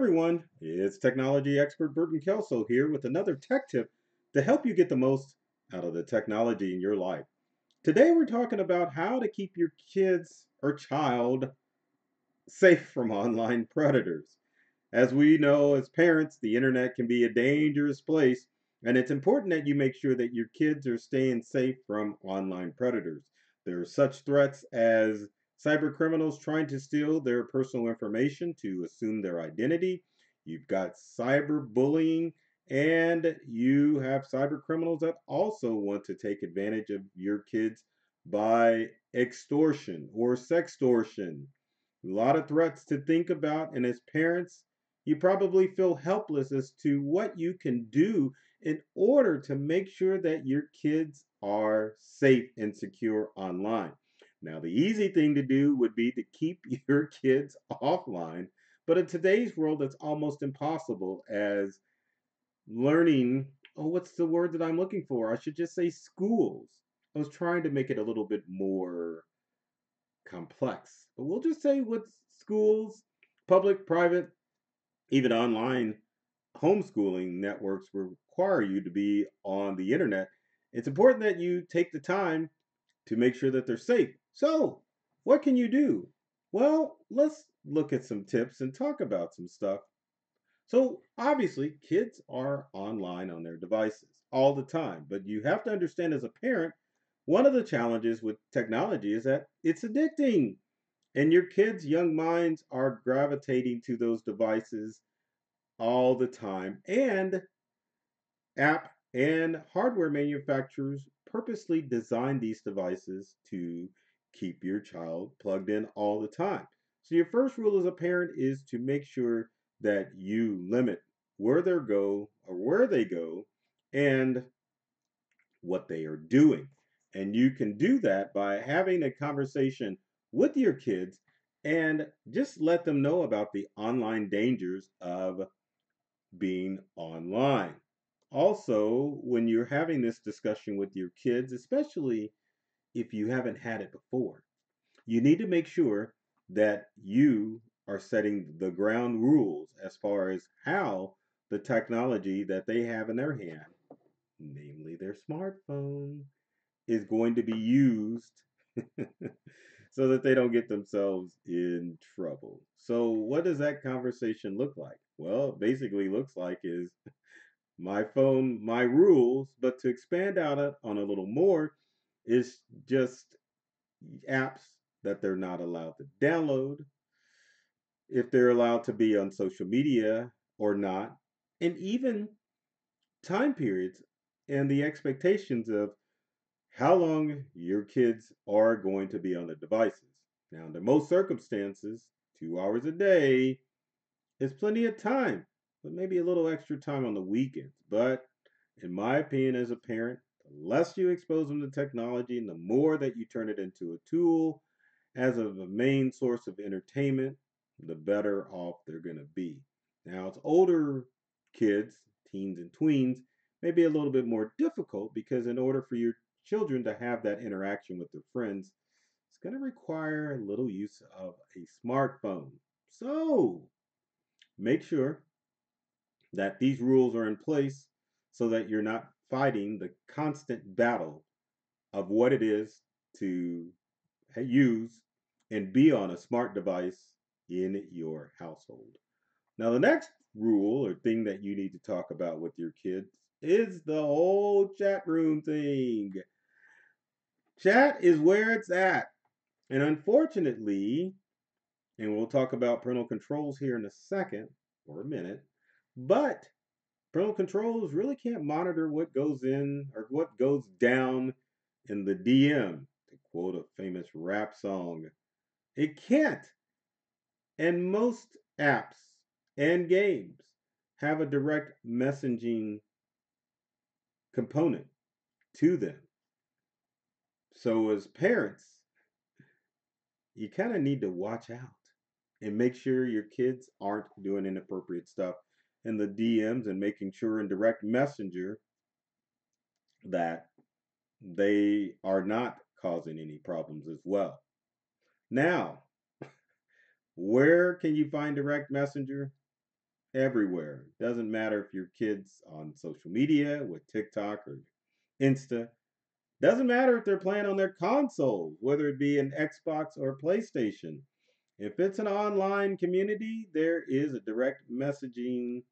Everyone, it's technology expert Burton Kelso here with another tech tip to help you get the most out of the technology in your life. Today we're talking about how to keep your kids or child safe from online predators. As we know as parents, the internet can be a dangerous place, and it's important that you make sure that your kids are staying safe from online predators. There are such threats as cyber criminals trying to steal their personal information to assume their identity. You've got cyber bullying, and you have cyber criminals that also want to take advantage of your kids by extortion or sextortion. A lot of threats to think about, and as parents, you probably feel helpless as to what you can do in order to make sure that your kids are safe and secure online. Now, the easy thing to do would be to keep your kids offline, but in today's world, it's almost impossible as learning. Oh, what's the word that I'm looking for? I should just say schools. I was trying to make it a little bit more complex, but we'll just say what schools, public, private, even online homeschooling networks require you to be on the internet. It's important that you take the time to make sure that they're safe. So, what can you do? Well, let's look at some tips and talk about some stuff. So, obviously, kids are online on their devices all the time, but you have to understand as a parent, one of the challenges with technology is that it's addicting. And your kids' young minds are gravitating to those devices all the time. And app and hardware manufacturers purposely design these devices to keep your child plugged in all the time. So, your first rule as a parent is to make sure that you limit where they go or where they go and what they are doing. And you can do that by having a conversation with your kids and just let them know about the online dangers of being online. Also, when you're having this discussion with your kids, especially if you haven't had it before, you need to make sure that you are setting the ground rules as far as how the technology that they have in their hand, namely their smartphone, is going to be used so that they don't get themselves in trouble. So, what does that conversation look like? Well, basically looks like is my phone, my rules, but to expand out on a little more is just apps that they're not allowed to download, if they're allowed to be on social media or not, and even time periods and the expectations of how long your kids are going to be on the devices. Now, under most circumstances, two hours a day is plenty of time, but maybe a little extra time on the weekends. But in my opinion, as a parent, less you expose them to technology and the more that you turn it into a tool as of a main source of entertainment, the better off they're going to be. Now, it's older kids, teens and tweens, may be a little bit more difficult because in order for your children to have that interaction with their friends, it's going to require a little use of a smartphone. So, make sure that these rules are in place so that you're not fighting the constant battle of what it is to use and be on a smart device in your household. Now, the next rule or thing that you need to talk about with your kids is the whole chat room thing. Chat is where it's at. And unfortunately, and we'll talk about parental controls here in a second or a minute, but parental controls really can't monitor what goes in or what goes down in the DM, to quote a famous rap song. It can't. And most apps and games have a direct messaging component to them. So, as parents, you kind of need to watch out and make sure your kids aren't doing inappropriate stuff in the DMs and making sure in direct messenger that they are not causing any problems as well. Now, where can you find direct messenger? everywhere. It Doesn't matter if your kid's on social media with TikTok or Insta. Doesn't matter if they're playing on their console, whether it be an Xbox or PlayStation. If it's an online community, there is a direct messaging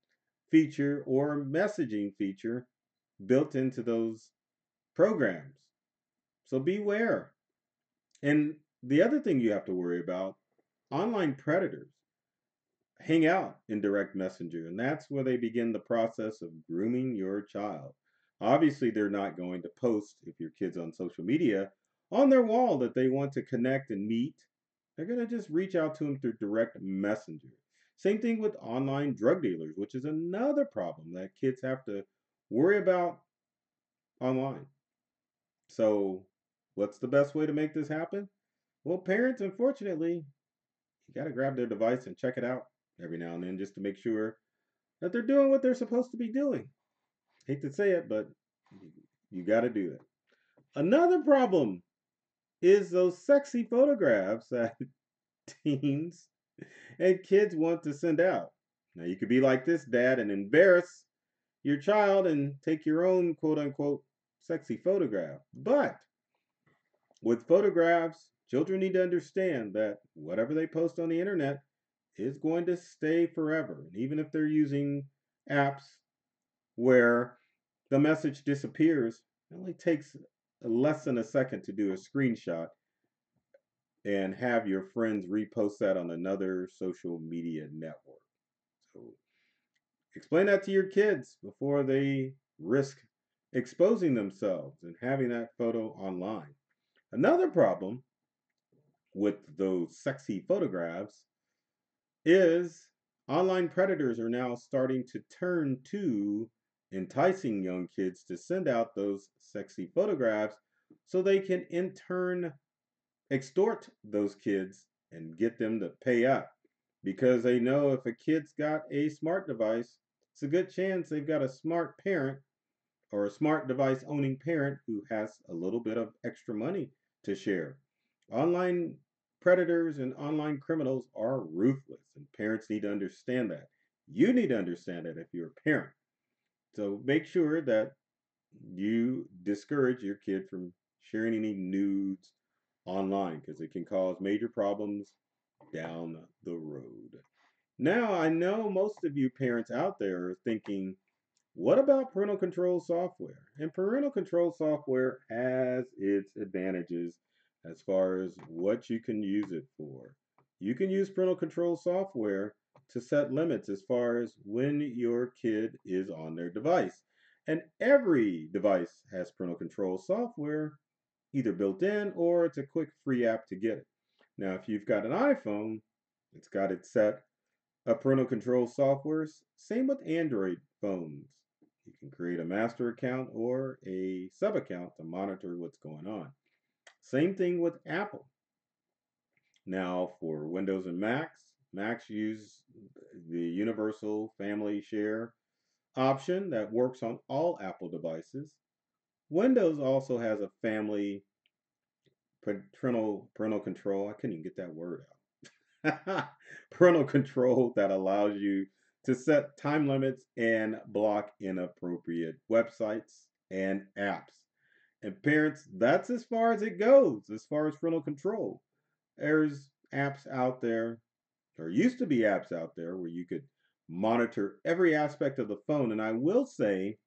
feature or messaging feature built into those programs. So beware. And the other thing you have to worry about online predators hang out in direct messenger, and that's where they begin the process of grooming your child. Obviously, they're not going to post if your kid's on social media on their wall that they want to connect and meet. They're going to just reach out to them through direct messenger. Same thing with online drug dealers, which is another problem that kids have to worry about online. So, what's the best way to make this happen? Well, parents, unfortunately, you got to grab their device and check it out every now and then just to make sure that they're doing what they're supposed to be doing. Hate to say it, but you got to do it. Another problem is those sexy photographs that teens and kids want to send out. Now, you could be like this, dad, and embarrass your child and take your own quote unquote sexy photograph. But with photographs, children need to understand that whatever they post on the internet is going to stay forever. And even if they're using apps where the message disappears, it only takes less than a second to do a screenshot and have your friends repost that on another social media network. So explain that to your kids before they risk exposing themselves and having that photo online. Another problem with those sexy photographs is online predators are now starting to turn to enticing young kids to send out those sexy photographs so they can in turn extort those kids and get them to pay up because they know if a kid's got a smart device, it's a good chance they've got a smart parent or a smart device owning parent who has a little bit of extra money to share. Online predators and online criminals are ruthless, and parents need to understand that. You need to understand that if you're a parent. So make sure that you discourage your kid from sharing any nudes online because it can cause major problems down the road. Now, I know most of you parents out there are thinking, what about parental control software? And parental control software has its advantages as far as what you can use it for. You can use parental control software to set limits as far as when your kid is on their device. And every device has parental control software either built in or it's a quick free app to get it. Now, if you've got an iPhone, it's got it set up parental control software. Same with Android phones. You can create a master account or a sub account to monitor what's going on. Same thing with Apple. Now, for Windows and Macs, Macs use the Universal Family Share option that works on all Apple devices. Windows also has a family parental parental control. I couldn't even get that word out. parental control that allows you to set time limits and block inappropriate websites and apps. And parents, that's as far as it goes as far as parental control. There's apps out there, or used to be apps out there where you could monitor every aspect of the phone. And I will say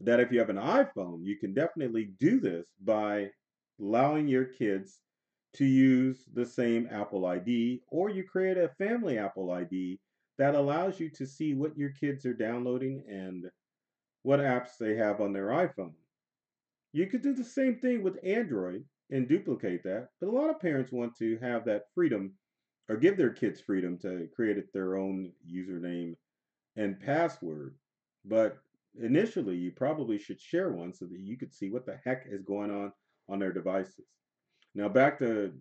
that if you have an iPhone, you can definitely do this by allowing your kids to use the same Apple ID, or you create a family Apple ID that allows you to see what your kids are downloading and what apps they have on their iPhone. You could do the same thing with Android and duplicate that, but a lot of parents want to have that freedom or give their kids freedom to create their own username and password. But initially, you probably should share one so that you could see what the heck is going on on their devices. Now, back to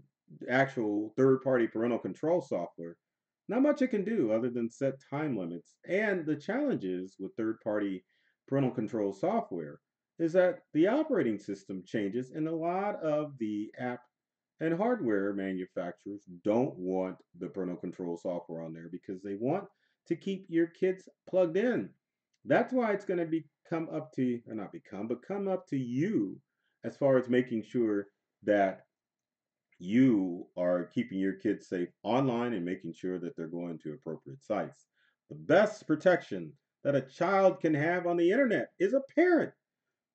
actual third party parental control software, not much it can do other than set time limits. And the challenges with third party parental control software is that the operating system changes, and a lot of the app and hardware manufacturers don't want the parental control software on there because they want to keep your kids plugged in. That's why it's going to become up to, or not become, but come up to you as far as making sure that you are keeping your kids safe online and making sure that they're going to appropriate sites. The best protection that a child can have on the internet is a parent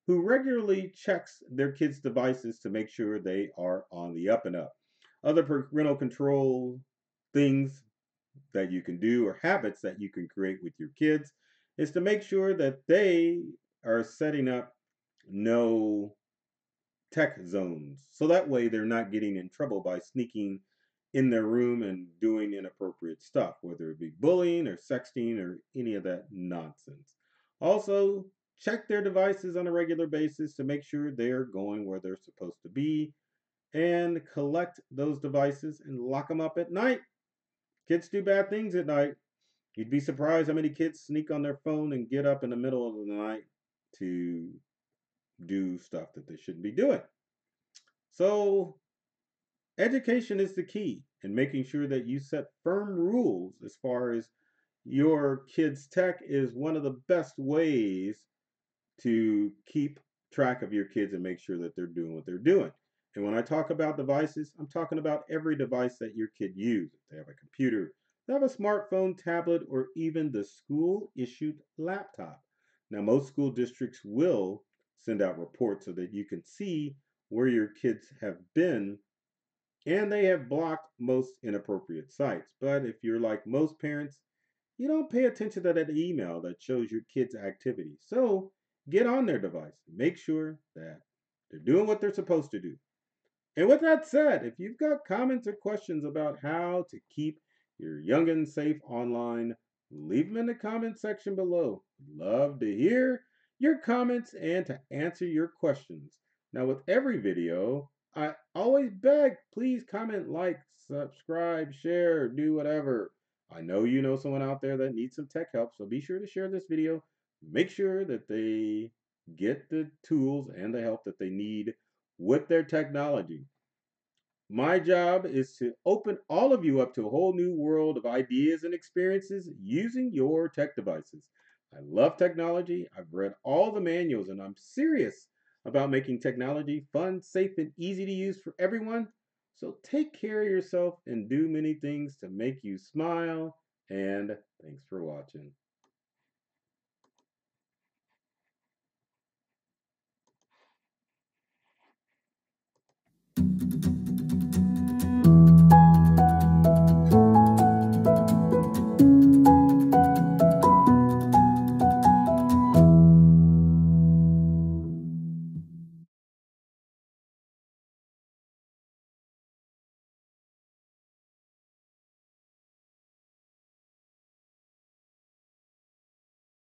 who regularly checks their kids' devices to make sure they are on the up and up. Other parental control things that you can do or habits that you can create with your kids is to make sure that they are setting up no tech zones. So that way they're not getting in trouble by sneaking in their room and doing inappropriate stuff, whether it be bullying or sexting or any of that nonsense. Also, check their devices on a regular basis to make sure they're going where they're supposed to be and collect those devices and lock them up at night. Kids do bad things at night. You'd be surprised how many kids sneak on their phone and get up in the middle of the night to do stuff that they shouldn't be doing. So, education is the key in making sure that you set firm rules as far as your kids' tech is one of the best ways to keep track of your kids and make sure that they're doing what they're doing. And when I talk about devices, I'm talking about every device that your kid uses. They have a computer, they have a smartphone, tablet, or even the school issued laptop. Now, most school districts will send out reports so that you can see where your kids have been and they have blocked most inappropriate sites. But if you're like most parents, you don't pay attention to that email that shows your kids' activity. So get on their device. Make sure that they're doing what they're supposed to do. And with that said, if you've got comments or questions about how to keep your youngin safe online, leave them in the comment section below. Love to hear your comments and to answer your questions. Now, with every video, I always beg, please comment, like, subscribe, share, do whatever. I know you know someone out there that needs some tech help, so be sure to share this video. Make sure that they get the tools and the help that they need with their technology. My job is to open all of you up to a whole new world of ideas and experiences using your tech devices. I love technology. I've read all the manuals and I'm serious about making technology fun, safe, and easy to use for everyone. So take care of yourself and do many things to make you smile. And thanks for watching.